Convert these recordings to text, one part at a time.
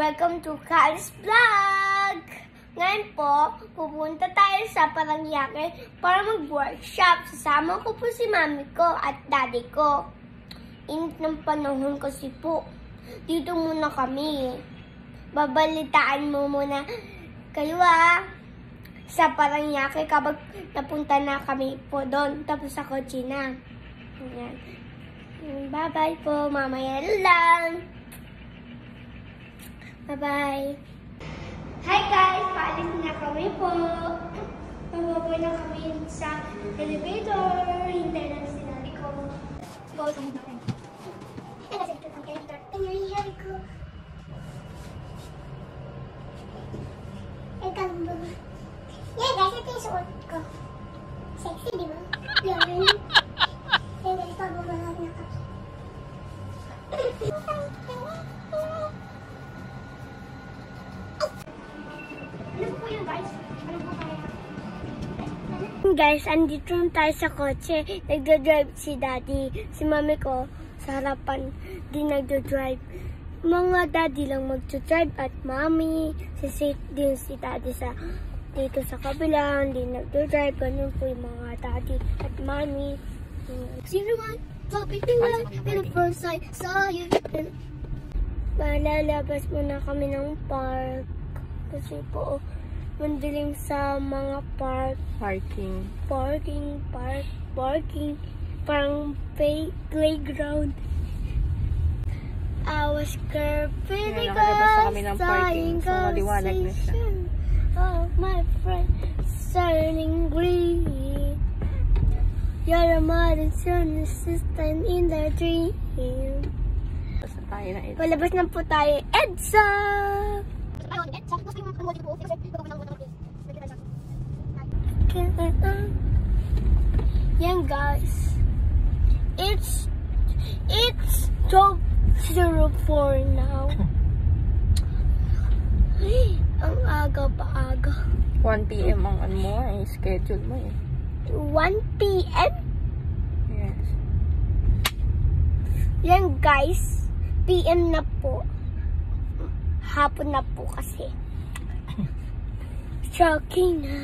Welcome to Carl's Vlog! Ngayon po, pupunta tayo sa Paranaque para mag-workshop. Sasama ko po si mami ko at daddy ko. Init ng panahon kasi po. Dito muna kami. Babalitaan mo muna kayo ah sa Paranaque kapag napunta na kami po doon. Tapos sa kotse na. Bye-bye po. Mamaya lang. Bye-bye. Hi guys! Paalis na kami po. Pababa na kami sa elevator. Hintay lang si Nari ko. Go sa ito ang elevator. Ano Nari ko? Eh, ganda. Yeah guys, ito yung suot ko. Sexy, di ba? Yan. Guys, andito na tayo sa kotse. Nagdo-drive si daddy. Si mami ko sa harapan di nagdo-drive. Mga daddy lang magdo-drive at mami. Si sit din si daddy sa dito sa kabila. Hindi nagdo-drive. Ganun po yung mga daddy at mami. Zero one, topic one, when the first I saw you. Malalabas muna kami ng park. Kasi po, mandilim sa mga park, Parking. parking, park, parking, parang play, playground. I was carefully Kaya nakalabas na kami ng parking, so maliwanag na siya. Of my friend, turning green. You're a modern sun, assistant in the dream. Basta tayo na ito. Palabas na po tayo, EDSA! Yan guys. It's it's 12.04 now. Ang aga pa aga. 1 p.m. ang ano mo eh, schedule mo eh. 1 p.m. Yes. Yan guys. PM na po. Hapon na po kasi. Shocking na.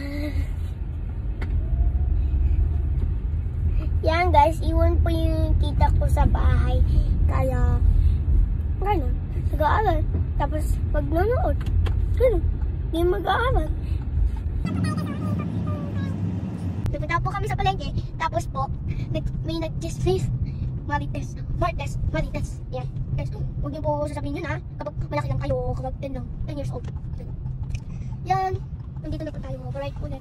Yan guys, iwan po yung tita ko sa bahay. Kaya, gano'n, nag-aaral. Tapos, pag nanood, gano'n, di mag-aaral. Nagpunta po kami sa palengke. Tapos po, nag, may nag-just Marites, Martes, Marites. Yan. Guys, huwag niyo po sasabihin yun ha. Kapag malaki lang kayo, kapag 10 lang, 10 years old. Yan. Nandito na po tayo. Right ulit.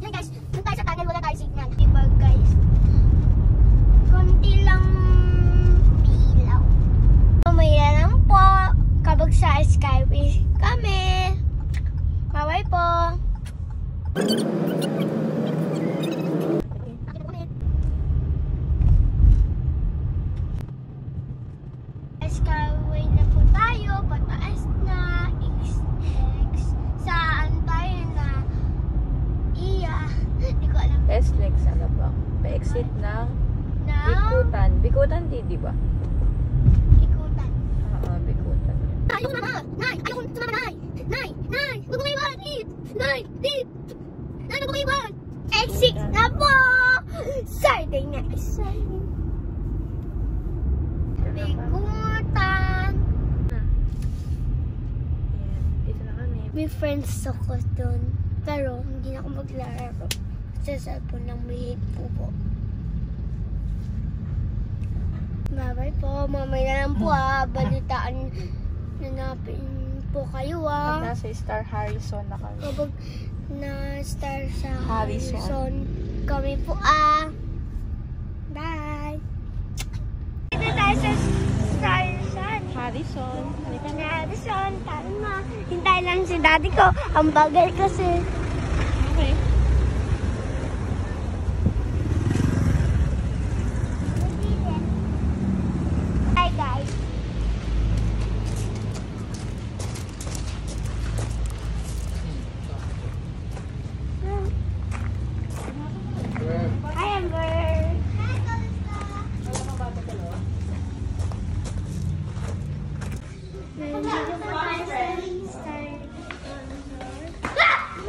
Yan guys, doon tayo sa tunnel, wala tayo signal. Diba guys? Konti lang pilaw. Mamaya lang po. Kabag sa Skyway kami. Bye-bye po. Skyway na po tayo, pataas na, X, saan tayo na, iya, hindi ko alam SLEX ano ba? Pa-exit ng na, Bikutan. Bikutan di, di ba? ikutan. Oo, Bikutan. Ayaw ko mama, nay, ayaw ko sumama, nay, nay, nay, huwag mo iwan, eat, nay, eat, nay, huwag mo iwan. Exit na po! Saturday na, exciting. Bikutan. Yan, dito na kami. May friends ako doon. Pero hindi na ako maglalaro. Sa cellphone lang may hate po po. Bye-bye po. Mamaya na lang po ah. Balitaan nanapin po kayo ah. Pag nasa Star Harrison na kami. Kapag na-star sa Harrison. Harrison kami po ah. Bye! Dito tayo sa Harrison. Harrison. Halika na. Hintay lang si daddy ko. Ang bagal kasi.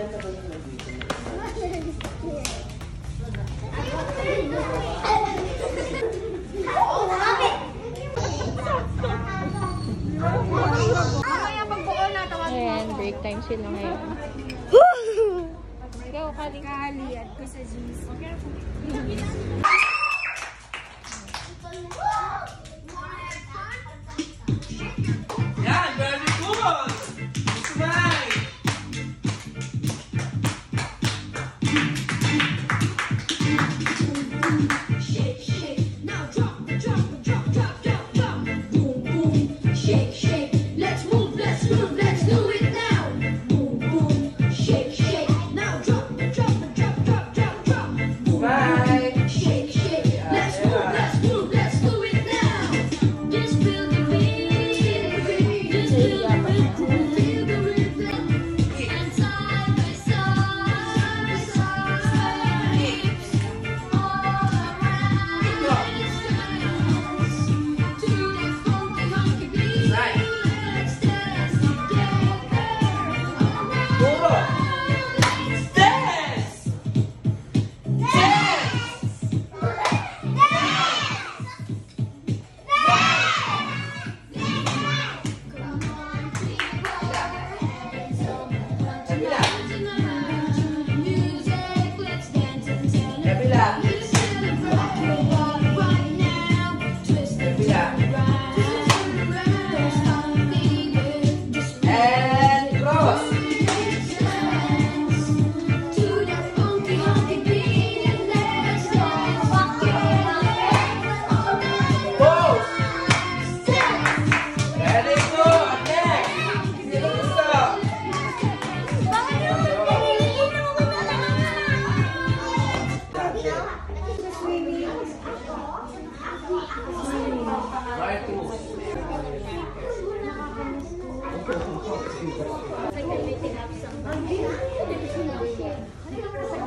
Ayan, break time sila ngayon. Ikaw, kali. Kali, at ko sa Jesus. Okay, Let's move.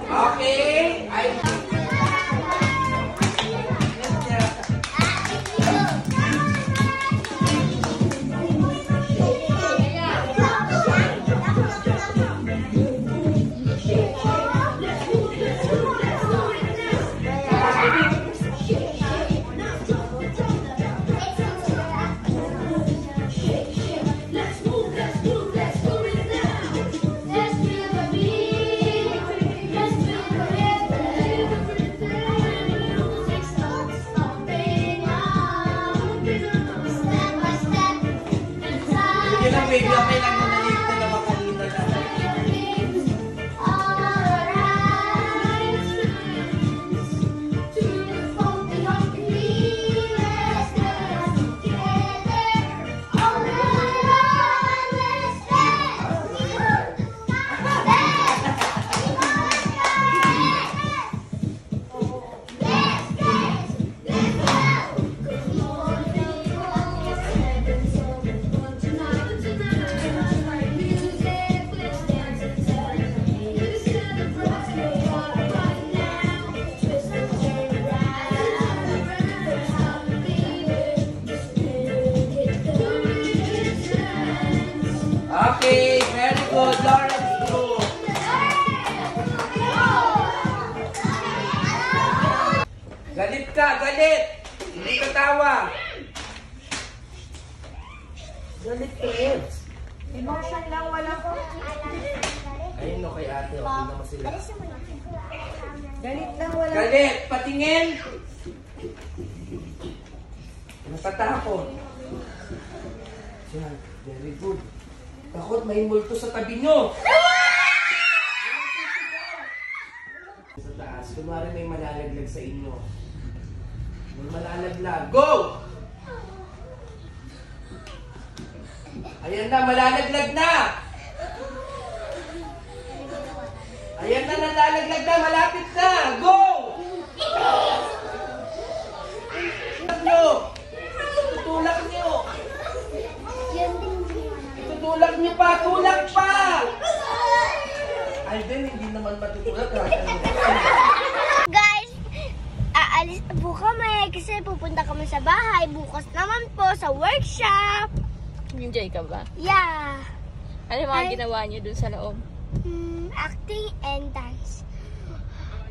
Okay. I Galit. Hindi katawa. Galit ka rin. Emotion lang, wala ko. Ayun no, kay ate. Oh. Okay naman sila. Galit lang, wala. Galit, patingin. Natatakot. Yan, very good. Takot, may multo sa tabi nyo. Sa taas, kunwari may malalaglag sa inyo. Malalaglag. Go! Ayan na, malalaglag na! Ayan na, nalalaglag na, malapit na! Go! Tutulak nyo! Tutulak nyo! Tutulak nyo pa! Tulak pa! Alden, hindi naman matutulak. Tutulak kami kasi pupunta kami sa bahay. Bukas naman po sa workshop. Enjoy ka ba? Yeah. Ano yung mga Ay, ginawa niyo dun sa loob? Hmm, acting and dance.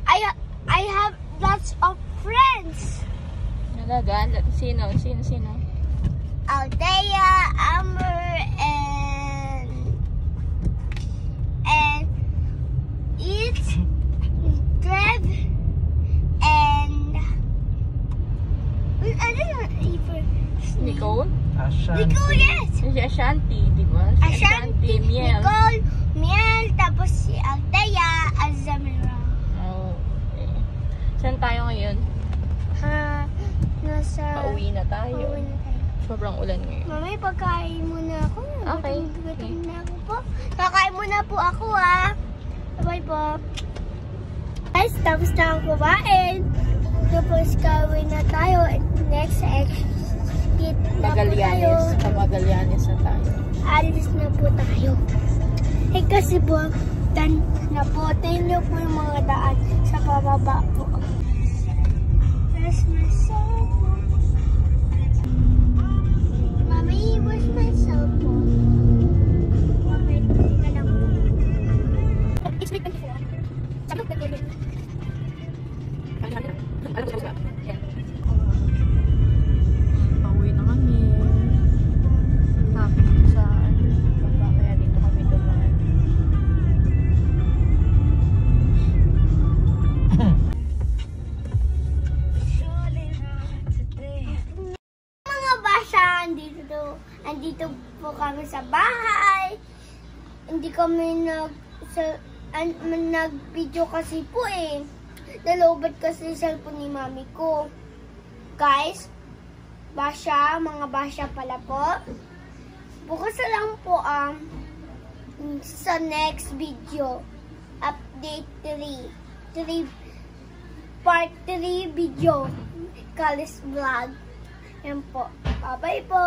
I, I have lots of friends. Talaga? Ano, sino? Sino? Sino? Aldea, Amber, and... And... It's... Trev... Nicole? Ashan. Nicole, yes. Si Ashanti, di ba? Si Ashanti, Miel. Nicole, Miel, tapos si Althea, Azamira. Oh, okay. Saan tayo ngayon? Ha, nasa... Pauwi na tayo. Pauwi na tayo. Sobrang ulan ngayon. Mami, pagkain muna ako. Okay. Gutom, gutom na ako po. Kakain muna po ako ah. Bye po. Guys, tapos na ako kumain. Tapos kawin na tayo. Next exit na tayo. Magallanes. Sa Magallanes na tayo. Alis na po tayo. Eh kasi po, dan na po. Tingnan niyo po yung mga daan sa pababa po. Kami nag, sa, an, nag-video kasi po eh. Nalobat kasi cellphone ni mami ko. Guys, basya, mga basya pala po. Bukas na lang po um, sa next video. Update 3. 3 part 3 video. Kalis vlog. Yan po. Bye-bye po.